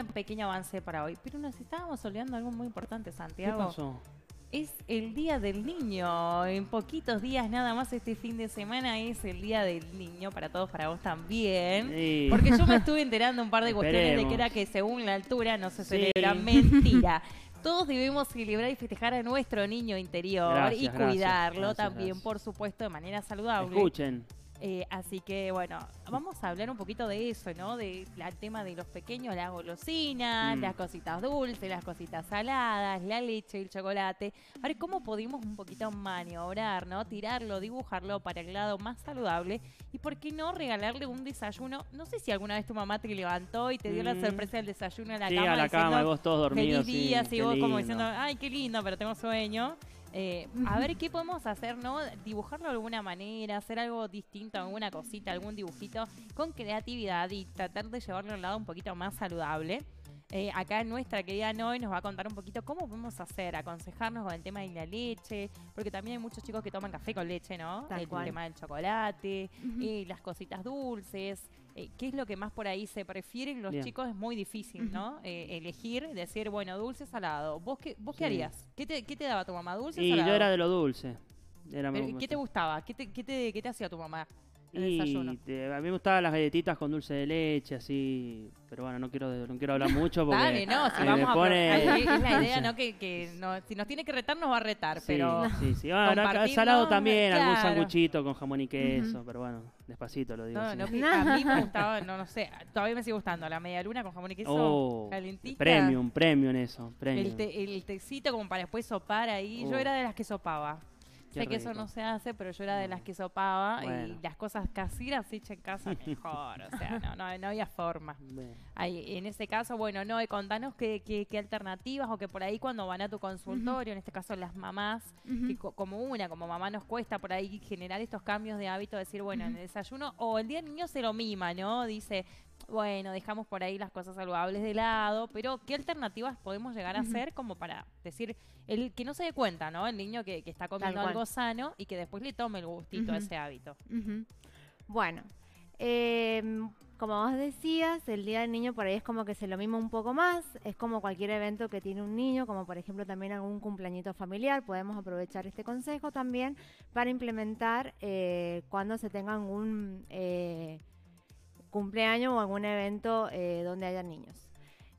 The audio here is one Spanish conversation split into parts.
un pequeño avance para hoy, pero nos estábamos olvidando algo muy importante, Santiago. ¿Qué pasó? Es el Día del Niño. En poquitos días nada más este fin de semana es el Día del Niño para todos, para vos también. Sí. Porque yo me estuve enterando un par de cuestiones de que era que según la altura no se Sí. celebra. Mentira. Todos debemos celebrar y festejar a nuestro niño interior Gracias, y cuidarlo gracias, también, por supuesto, de manera saludable. Escuchen. Eh, así que bueno, vamos a hablar un poquito de eso, ¿no? Del tema de los pequeños, las golosinas, Mm. las cositas dulces, las cositas saladas, la leche, el chocolate. A ver cómo podemos un poquito maniobrar, ¿no? Tirarlo, dibujarlo para el lado más saludable. Y por qué no regalarle un desayuno. No sé si alguna vez tu mamá te levantó y te dio la Mm. sorpresa del desayuno a la Sí, cama. a la diciendo, cama y vos todos dormidos. Feliz día, sí, qué vos como diciendo, ay, qué lindo, pero tengo sueño. Eh, a ver qué podemos hacer, ¿no? Dibujarlo de alguna manera, hacer algo distinto, alguna cosita, algún dibujito con creatividad y tratar de llevarlo a un lado un poquito más saludable. Eh, acá nuestra querida Noy nos va a contar un poquito cómo podemos hacer, aconsejarnos con el tema de la leche, porque también hay muchos chicos que toman café con leche, ¿no? Tal el cual. tema del chocolate, eh, las cositas dulces, eh, qué es lo que más por ahí se prefieren los Bien. chicos, es muy difícil, ¿no? Eh, elegir, decir, bueno, dulce, salado. ¿Vos qué, vos qué harías? ¿Qué te, qué te daba tu mamá? ¿Dulce Y salado? yo era de lo dulce. Era Pero, muy- ¿Qué te gustaba? ¿Qué te, qué te, qué te hacía tu mamá? El Y desayuno. te- a mí me gustaban las galletitas con dulce de leche, así. Pero bueno, no quiero, no quiero hablar mucho porque. Dale, no, si vamos a... pone- Es la idea. ¿no? Que, que no- si nos tiene que retar, nos va a retar, Sí, pero... sí, sí. Bueno, compartirlo, salado también, algún sanguchito con jamón y queso, pero bueno, despacito lo digo. No, no, que a mí me gustaba, no, no sé, todavía me sigue gustando la media luna con jamón y queso Oh, calentita. premium, premium en eso, premium. El, te- el tecito como para después sopar ahí. Yo Oh. era de las que sopaba. Qué sé que eso no se hace, pero yo era de las que sopaba Bueno. y las cosas caseras hechas en casa mejor. o sea, no, no, no había forma. Bueno. Ahí, en ese caso, bueno, no, y contanos qué, qué, qué alternativas o que por ahí cuando van a tu consultorio, en este caso las mamás, Ujú. que co- como una, como mamá nos cuesta por ahí generar estos cambios de hábito, decir, bueno, en el desayuno o el día del niño se lo mima, ¿no? Dice, bueno, dejamos por ahí las cosas saludables de lado, pero ¿qué alternativas podemos llegar a hacer como para decir, el que no se dé cuenta, ¿no? El niño que, que está comiendo algo sano y que después le tome el gustito a ese hábito. Bueno, em, como vos decías, el Día del Niño por ahí es como que se lo mima un poco más, es como cualquier evento que tiene un niño, como por ejemplo también algún cumpleañito familiar, podemos aprovechar este consejo también para implementar eh, cuando se tenga algún eh, cumpleaños o algún evento eh, donde haya niños.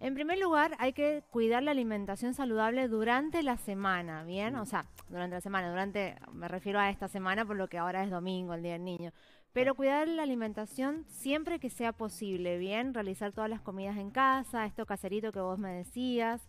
En primer lugar, hay que cuidar la alimentación saludable durante la semana, ¿bien? O sea, durante la semana, durante, me refiero a esta semana por lo que ahora es domingo, el Día del Niño. Pero cuidar la alimentación siempre que sea posible, ¿bien? Realizar todas las comidas en casa, esto caserito que vos me decías.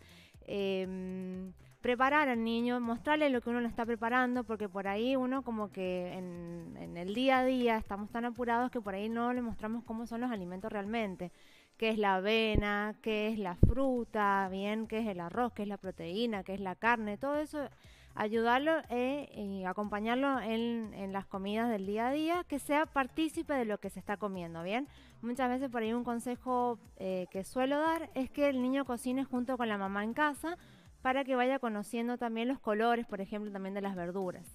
em, preparar al niño, mostrarle lo que uno le está preparando, porque por ahí uno como que en, el día a día estamos tan apurados que por ahí no le mostramos cómo son los alimentos realmente. Qué es la avena, qué es la fruta, bien, qué es el arroz, qué es la proteína, qué es la carne, todo eso, ayudarlo eh, y acompañarlo en, en las comidas del día a día, que sea partícipe de lo que se está comiendo, bien. Muchas veces por ahí un consejo eh, que suelo dar es que el niño cocine junto con la mamá en casa para que vaya conociendo también los colores, por ejemplo, también de las verduras.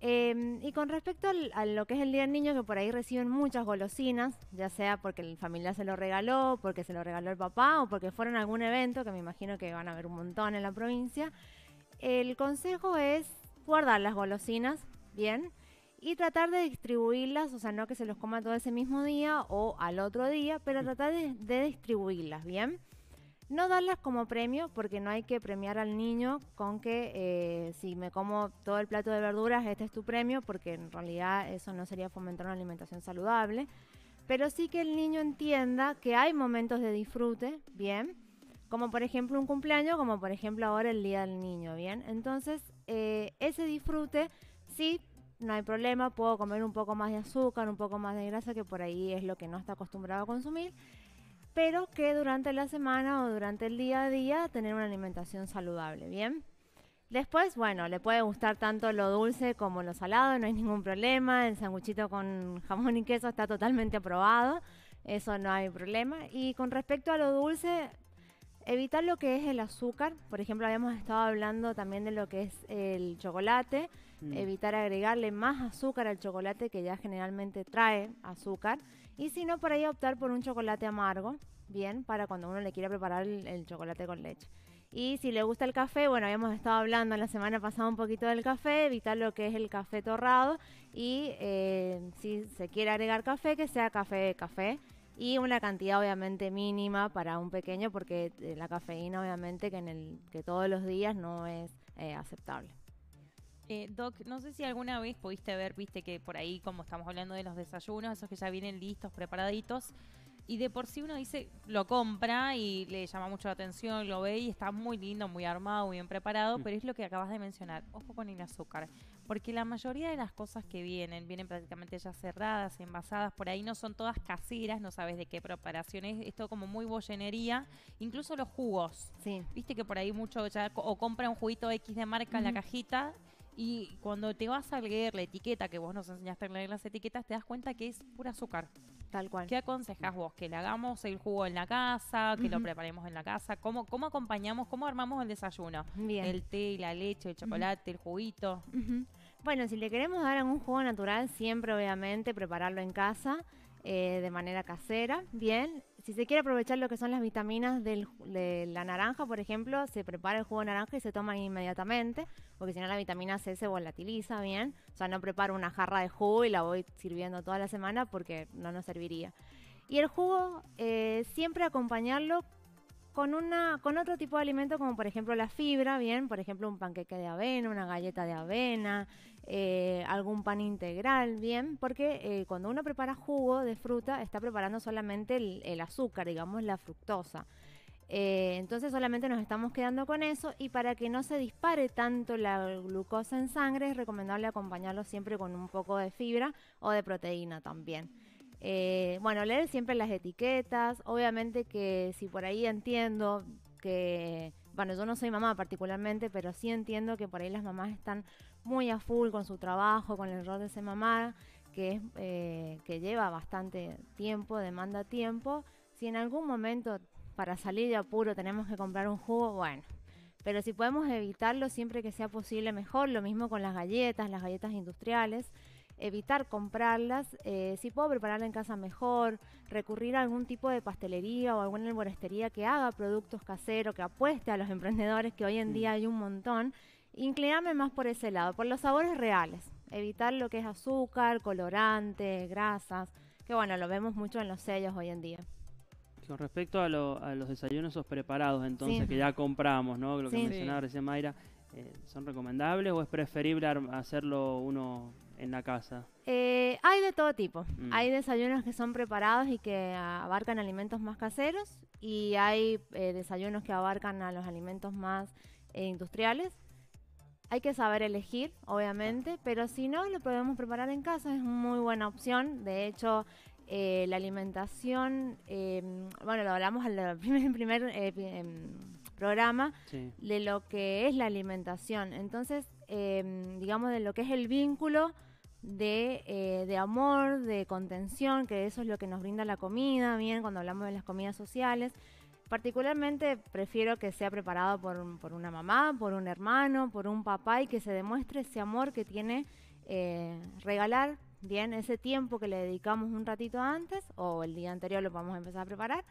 Eh, y con respecto al- a lo que es el Día del Niño, que por ahí reciben muchas golosinas, ya sea porque el familiar se lo regaló, porque se lo regaló el papá o porque fueron a algún evento, que me imagino que van a haber un montón en la provincia, el consejo es guardar las golosinas, bien, y tratar de distribuirlas, o sea, no que se los coma todo ese mismo día o al otro día, pero tratar de, de distribuirlas, bien. No darlas como premio, porque no hay que premiar al niño con que eh, si me como todo el plato de verduras, este es tu premio, porque en realidad eso no sería fomentar una alimentación saludable. Pero sí que el niño entienda que hay momentos de disfrute, bien, como por ejemplo un cumpleaños, como por ejemplo ahora el Día del Niño, bien. Entonces, eh, ese disfrute, sí, no hay problema, puedo comer un poco más de azúcar, un poco más de grasa, que por ahí es lo que no está acostumbrado a consumir pero que durante la semana o durante el día a día tener una alimentación saludable, ¿bien? Después, bueno, le puede gustar tanto lo dulce como lo salado, no hay ningún problema. El sanguchito con jamón y queso está totalmente aprobado, eso no hay problema. Y con respecto a lo dulce, evitar lo que es el azúcar. Por ejemplo, habíamos estado hablando también de lo que es el chocolate. Mm. Evitar agregarle más azúcar al chocolate que ya generalmente trae azúcar. Y si no, por ahí optar por un chocolate amargo, bien, para cuando uno le quiera preparar el, chocolate con leche. Y si le gusta el café, bueno, habíamos estado hablando la semana pasada un poquito del café, evitar lo que es el café torrado y eh, si se quiere agregar café, que sea café de café y una cantidad obviamente mínima para un pequeño porque eh, la cafeína obviamente que en el que todos los días no es eh, aceptable. Eh, Doc, no sé si alguna vez pudiste ver, viste que por ahí, como estamos hablando de los desayunos, esos que ya vienen listos, preparaditos, y de por sí uno dice, lo compra y le llama mucho la atención, lo ve y está muy lindo, muy armado, muy bien preparado, Mm. pero es lo que acabas de mencionar, ojo con el azúcar, porque la mayoría de las cosas que vienen, vienen prácticamente ya cerradas, envasadas, por ahí no son todas caseras, no sabes de qué preparación es, esto como muy bollenería, incluso los jugos, Sí, Viste que por ahí mucho ya o compra un juguito X de marca en la cajita y cuando te vas a leer la etiqueta, que vos nos enseñaste a leer las etiquetas, te das cuenta que es pura azúcar. tal cual. ¿Qué aconsejas vos? ¿Que le hagamos el jugo en la casa? ¿Que lo preparemos en la casa? ¿Cómo, ¿Cómo acompañamos? ¿Cómo armamos el desayuno? Bien. El té, la leche, el chocolate, el juguito. Bueno, si le queremos dar algún jugo natural, siempre obviamente prepararlo en casa eh, de manera casera. Bien, si se quiere aprovechar lo que son las vitaminas del de la naranja, por ejemplo, se prepara el jugo de naranja y se toma inmediatamente, porque si no la vitamina C se volatiliza, bien. O sea, no preparo una jarra de jugo y la voy sirviendo toda la semana porque no nos serviría. Y el jugo, eh, siempre acompañarlo con una con otro tipo de alimento como por ejemplo la fibra, bien, por ejemplo un panqueque de avena, una galleta de avena, eh, algún pan integral, bien, porque eh, cuando uno prepara jugo de fruta está preparando solamente el, el azúcar, digamos la fructosa. Eh, entonces solamente nos estamos quedando con eso y para que no se dispare tanto la glucosa en sangre es recomendable acompañarlo siempre con un poco de fibra o de proteína también. Eh, bueno, leer siempre las etiquetas. Obviamente que si por ahí entiendo que, bueno, yo no soy mamá particularmente, pero sí entiendo que por ahí las mamás están muy a full con su trabajo, con el rol de ser mamá, que, eh, que lleva bastante tiempo, demanda tiempo. Si en algún momento para salir de apuro tenemos que comprar un jugo, bueno. Pero si podemos evitarlo siempre que sea posible, mejor. Lo mismo con las galletas, las galletas industriales evitar comprarlas, eh, si puedo prepararla en casa mejor, recurrir a algún tipo de pastelería o alguna herboristería que haga productos caseros, que apueste a los emprendedores, que hoy en día hay un montón, inclinarme más por ese lado, por los sabores reales, evitar lo que es azúcar, colorante, grasas, que bueno, lo vemos mucho en los sellos hoy en día. Con respecto a, lo- a los desayunos esos preparados, entonces, Sí. que ya compramos, ¿no? Lo que Sí. mencionaba recién Mayra, eh, ¿son recomendables o es preferible hacerlo uno en la casa? Eh, hay de todo tipo. Mm. Hay desayunos que son preparados y que abarcan alimentos más caseros y hay eh, desayunos que abarcan a los alimentos más eh, industriales. Hay que saber elegir, obviamente, pero si no, lo podemos preparar en casa, es muy buena opción. De hecho, eh, la alimentación, eh, bueno, lo hablamos en el primer, primer eh, em, programa, Sí. de lo que es la alimentación. Entonces, em, digamos, de lo que es el vínculo de, eh, de amor, de contención, que eso es lo que nos brinda la comida, bien, cuando hablamos de las comidas sociales. Particularmente prefiero que sea preparado por, por una mamá, por un hermano, por un papá y que se demuestre ese amor que tiene regalar, bien, ese tiempo que le dedicamos un ratito antes o el día anterior lo vamos a empezar a preparar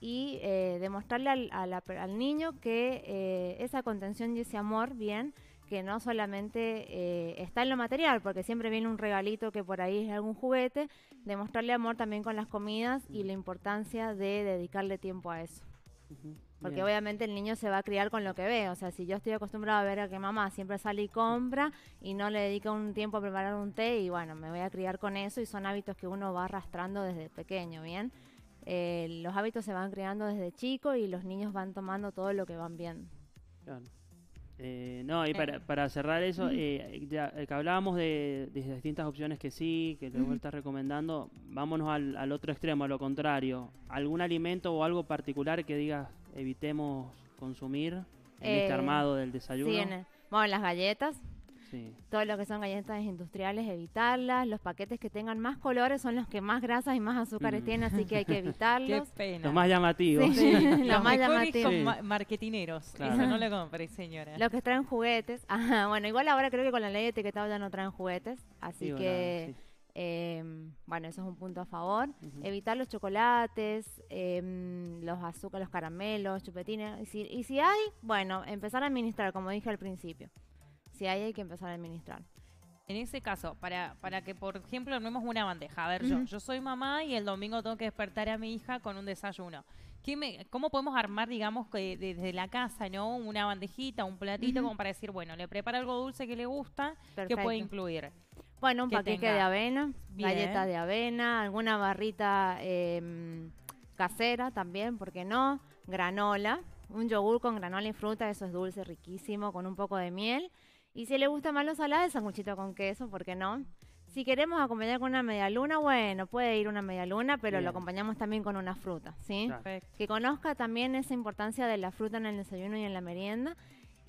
y eh, demostrarle al, al niño que eh, esa contención y ese amor, bien, que no solamente eh, está en lo material, porque siempre viene un regalito que por ahí es algún juguete, demostrarle amor también con las comidas y la importancia de dedicarle tiempo a eso. Porque bien. obviamente el niño se va a criar con lo que ve. O sea, si yo estoy acostumbrado a ver a que mamá siempre sale y compra y no le dedica un tiempo a preparar un té, y bueno, me voy a criar con eso y son hábitos que uno va arrastrando desde pequeño, ¿bien? Eh, los hábitos se van creando desde chico y los niños van tomando todo lo que van viendo. Claro. Eh, no, y para, para cerrar eso, eh, ya eh, que hablábamos de, de distintas opciones que sí, que luego estás recomendando, vámonos al, al otro extremo, a lo contrario. ¿Algún alimento o algo particular que digas evitemos consumir en este Eh, armado del desayuno? Sí, en bueno, las galletas, Sí. todo lo que son galletas industriales, evitarlas. Los paquetes que tengan más colores son los que más grasas y más azúcares Mm. tienen, así que hay que Qué evitarlos. pena. Los más llamativos. Sí. Los Lo más mejores llamativo. son Sí. ma- marketineros. Claro. Eso no lo compré, señora. Los que traen juguetes. Ajá, bueno, igual ahora creo que con la ley de etiquetado ya no traen juguetes, así Sí, bueno, que sí. Em, bueno, eso es un punto a favor. Evitar los chocolates, em, los azúcares, los caramelos, chupetines. Y si, y si hay, bueno, empezar a administrar, como dije al principio. Si hay, hay que empezar a administrar. En ese caso, para, para que, por ejemplo, armemos una bandeja. A ver, yo, yo soy mamá y el domingo tengo que despertar a mi hija con un desayuno. ¿Qué me, ¿Cómo podemos armar, digamos, que desde la casa, ¿no? Una bandejita, un platito, como para decir, bueno, le preparo algo dulce que le gusta, ¿qué puede incluir? Bueno, un que paquete tenga- de avena, Bien. galletas de avena, alguna barrita em, casera también, ¿por qué no? Granola, un yogur con granola y fruta, eso es dulce, riquísimo, con un poco de miel. Y si le gusta más lo salado, el sanguchito con queso, ¿por qué no? Si queremos acompañar con una media luna, bueno, puede ir una media luna, pero Bien. lo acompañamos también con una fruta, ¿sí? Perfecto. que conozca también esa importancia de la fruta en el desayuno y en la merienda.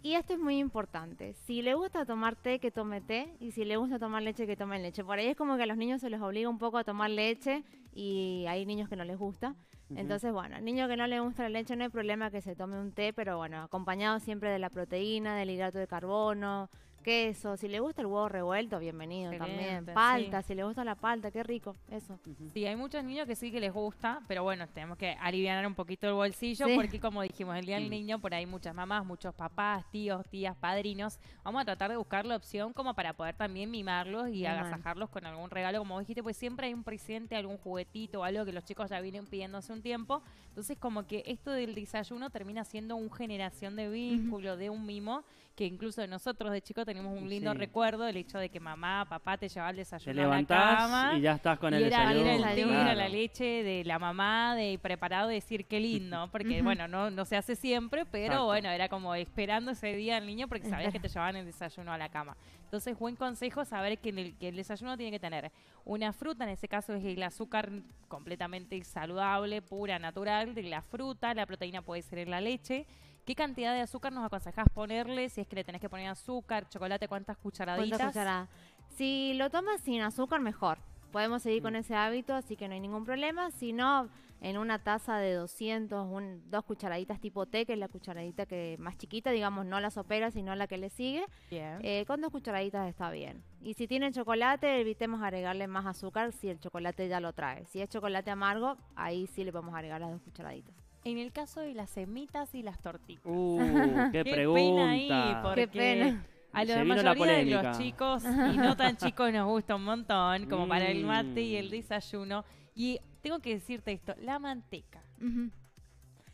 Y esto es muy importante. Si le gusta tomar té, que tome té. Y si le gusta tomar leche, que tome leche. Por ahí es como que a los niños se les obliga un poco a tomar leche y hay niños que no les gusta. Entonces, bueno, al niño que no le gusta la leche no hay problema que se tome un té, pero bueno, acompañado siempre de la proteína, del hidrato de carbono, queso. Si le gusta el huevo revuelto, bienvenido también. Excelente, Palta, si le gusta la palta, qué rico, eso. Sí, hay muchos niños que sí que les gusta, pero bueno, tenemos que aliviar un poquito el bolsillo Sí. porque como dijimos, el día del niño, por ahí muchas mamás, muchos papás, tíos, tías, padrinos, vamos a tratar de buscar la opción como para poder también mimarlos y agasajarlos con algún regalo, como dijiste, pues siempre hay un presente, algún juguetito o algo que los chicos ya vienen pidiendo hace un tiempo, entonces como que esto del desayuno termina siendo una generación de vínculo, de un mimo, que incluso nosotros de chicos tenemos un lindo Sí. recuerdo del hecho de que mamá, papá te llevaba el Te desayuno a la levantás cama y ya estás con el era, desayuno. era el desayuno. claro. la leche de la mamá, de preparado, de decir qué lindo, porque bueno, no, no se hace siempre, pero Exacto. bueno, era como esperando ese día al niño porque sabías que te llevaban el desayuno a la cama. Entonces, buen consejo saber que, en el, que el desayuno tiene que tener una fruta, en ese caso es el azúcar completamente saludable, pura, natural, de la fruta, la proteína puede ser en la leche. ¿Qué cantidad de azúcar nos aconsejás ponerle? Si es que le tenés que poner azúcar, chocolate, ¿cuántas cucharaditas? ¿Cuántas cucharadas? Si lo tomas sin azúcar, mejor. Podemos seguir con Mm. ese hábito, así que no hay ningún problema. Si no, en una taza de 200, un- dos cucharaditas tipo té, que es la cucharadita que más chiquita, digamos, no la sopera, sino la que le sigue, Bien. eh, con dos cucharaditas está bien. Y si tiene chocolate, evitemos agregarle más azúcar si el chocolate ya lo trae. Si es chocolate amargo, ahí sí le podemos agregar las dos cucharaditas. En el caso de las semitas y las tortitas. Uh, qué, Qué pregunta. pena ahí, porque Qué pena. a la mayoría de los chicos y no tan chicos nos gusta un montón, como para el mate y el Mm. desayuno. Y tengo que decirte esto, la manteca. Ujú.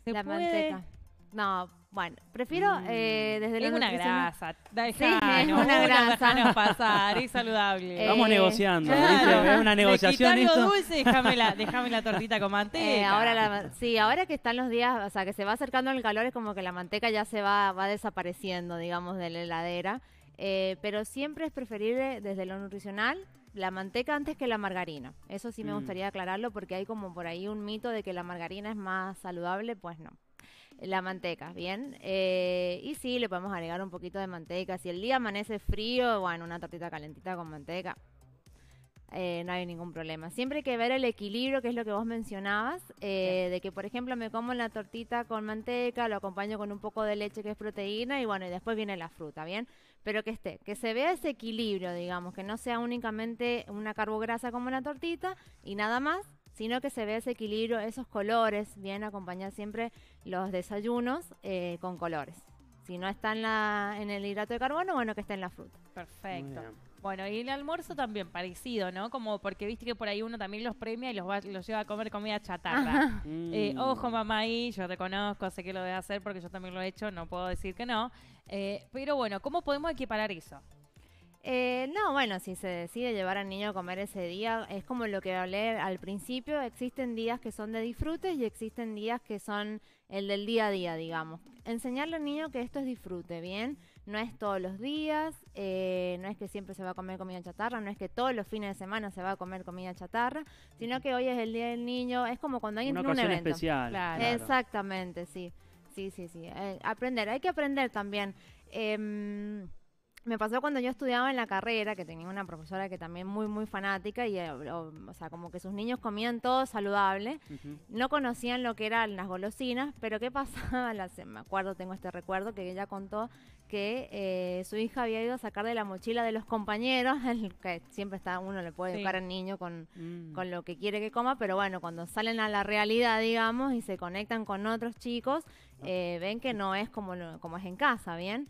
¿Se La puede? manteca. No, bueno, prefiero Mm. eh, desde Es los una grasa. Dejanos, es una grasa. dejanos pasar, es saludable. Eh, Vamos negociando. claro. ¿viste? Es una De negociación esto. dulce, déjame la, déjame la tortita con manteca. Eh, ahora la- sí, ahora que están los días, o sea, que se va acercando el calor, es como que la manteca ya se va, va desapareciendo, digamos, de la heladera. Eh, pero siempre es preferible desde lo nutricional la manteca antes que la margarina. Eso sí me Mm. gustaría aclararlo porque hay como por ahí un mito de que la margarina es más saludable, pues no. La manteca, bien. Eh, y sí, le podemos agregar un poquito de manteca. Si el día amanece frío, bueno, una tortita calentita con manteca. eh, no hay ningún problema. Siempre hay que ver el equilibrio, que es lo que vos mencionabas, eh, de que, por ejemplo, me como la tortita con manteca, lo acompaño con un poco de leche, que es proteína, y bueno, y después viene la fruta, ¿bien? Pero que esté, que se vea ese equilibrio, digamos, que no sea únicamente una carbograsa como la tortita y nada más, sino que se vea ese equilibrio, esos colores, bien, acompañar siempre los desayunos eh, con colores. Si no está en, la, en el hidrato de carbono, bueno, que esté en la fruta. Perfecto. Bueno, y el almuerzo también parecido, ¿no? Como porque viste que por ahí uno también los premia y los, va- los lleva a comer comida chatarra. Eh, Mm. ojo, mamá, ahí, yo te conozco, sé que lo debe hacer porque yo también lo he hecho, no puedo decir que no. Eh, pero bueno, ¿cómo podemos equiparar eso? Eh, no, bueno, si se decide llevar al niño a comer ese día, es como lo que hablé al principio, existen días que son de disfrutes y existen días que son el del día a día, digamos. Enseñarle al niño que esto es disfrute, ¿bien? No es todos los días, eh, no es que siempre se va a comer comida chatarra, no es que todos los fines de semana se va a comer comida chatarra, sino que hoy es el día del niño, es como cuando alguien Una tiene un ocasión evento. especial. Claro. claro. Exactamente, sí. Sí, sí, sí. Eh, aprender, hay que aprender también. Me pasó cuando yo estudiaba en la carrera, que tenía una profesora que también muy, muy fanática, y, eh, o, o sea, como que sus niños comían todo saludable, no conocían lo que eran las golosinas, pero ¿qué pasaba? La se- me acuerdo, tengo este recuerdo, que ella contó que eh, su hija había ido a sacar de la mochila de los compañeros, que siempre está, uno le puede Sí. educar al niño con, Mm. con lo que quiere que coma, pero bueno, cuando salen a la realidad, digamos, y se conectan con otros chicos, eh, ven que no es como, lo- como es en casa, ¿bien?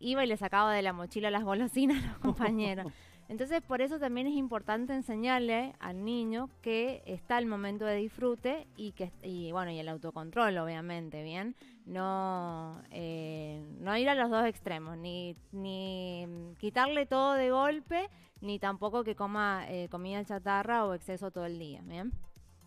Iba y le sacaba de la mochila las golosinas a los compañeros. Entonces, por eso también es importante enseñarle al niño que está el momento de disfrute y que y bueno, y el autocontrol, obviamente, ¿bien? No, eh, no ir a los dos extremos, ni, ni quitarle todo de golpe, ni tampoco que coma eh, comida chatarra o exceso todo el día, ¿bien?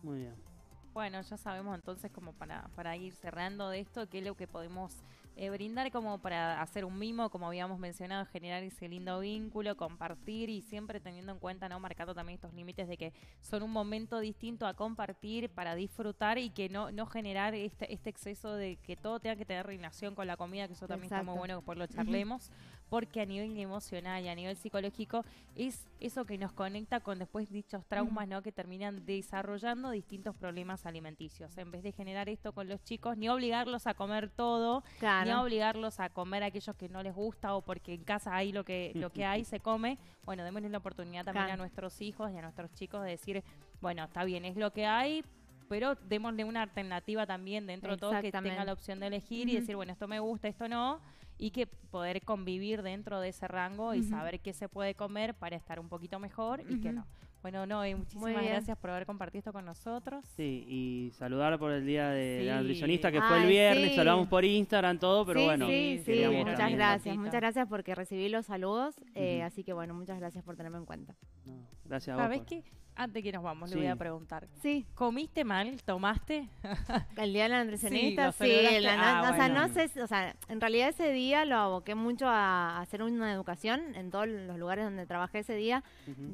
Muy bien. Bueno, ya sabemos entonces como para, para ir cerrando de esto, qué es lo que podemos eh, brindar como para hacer un mimo, como habíamos mencionado, generar ese lindo vínculo, compartir y siempre teniendo en cuenta, ¿no? Marcando también estos límites de que son un momento distinto a compartir para disfrutar y que no, no generar este, este exceso de que todo tenga que tener relación con la comida, que eso también está muy bueno que por lo charlemos, porque a nivel emocional y a nivel psicológico es eso que nos conecta con después dichos traumas, ¿no? Que terminan desarrollando distintos problemas alimenticios. En vez de generar esto con los chicos, ni obligarlos a comer todo, ni obligarlos a comer aquellos que no les gusta o porque en casa hay lo que, lo que hay, se come. Bueno, démosle la oportunidad también Claro. a nuestros hijos y a nuestros chicos de decir, bueno, está bien, es lo que hay, pero démosle una alternativa también dentro de todo que tenga la opción de elegir y decir, bueno, esto me gusta, esto no, y que poder convivir dentro de ese rango y saber qué se puede comer para estar un poquito mejor y qué no. Bueno, no, y muchísimas gracias por haber compartido esto con nosotros. Sí, y saludar por el día de la Sí. nutricionista que fue el viernes, sí. hablamos por Instagram, todo, pero sí, bueno. sí, sí, muchas también- gracias, muchas gracias porque recibí los saludos, eh, así que bueno, muchas gracias por tenerme en cuenta. No, gracias a vos. ¿Sabes por- qué? Antes que nos vamos, le voy a preguntar. Sí, ¿Comiste mal? ¿Tomaste? el día de la nutricionista, sí, no- Ah, o sea, no sé, o sea, en realidad ese día lo aboqué mucho a, hacer una educación en todos los lugares donde trabajé ese día,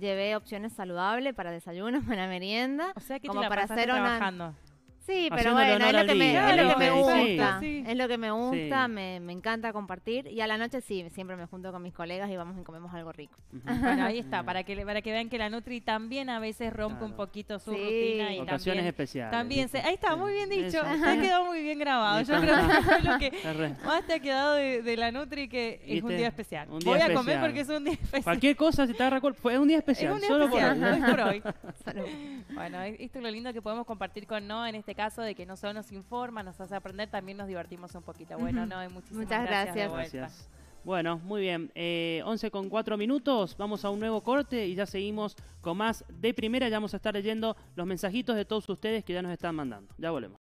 llevé opciones saludables para desayuno, para merienda, O sea que Como te la para hacer una- trabajando. Sí, pero bueno, es lo que me, día, es lo que me gusta. Sí. Es lo que me gusta, Sí. me, me encanta compartir. Y a la noche sí, siempre me junto con mis colegas y vamos y comemos algo rico. Bueno, ahí está, para que, le- para que vean que la Nutri también a veces rompe un poquito su Sí. rutina y Ocasiones también, especiales. también se, ahí está, muy bien dicho, te ha quedado muy bien grabado. Yo creo que fue lo que Es más te ha quedado de, de la Nutri que es un día especial. Un día Voy a comer porque es un día especial. Cualquier cosa, si te cuerpo, fue un día Es especial. un día solo por especial, hoy. hoy por hoy. Bueno, esto es lo lindo que podemos compartir con No, en este caso, de que no solo nos informa, nos hace aprender, también nos divertimos un poquito. Bueno, Ujú. No, muchísimas Muchas gracias. de gracias. vuelta. Gracias. Bueno, muy bien. Eh, 11 con 4 minutos. Vamos a un nuevo corte y ya seguimos con más de primera. Ya vamos a estar leyendo los mensajitos de todos ustedes que ya nos están mandando. Ya volvemos.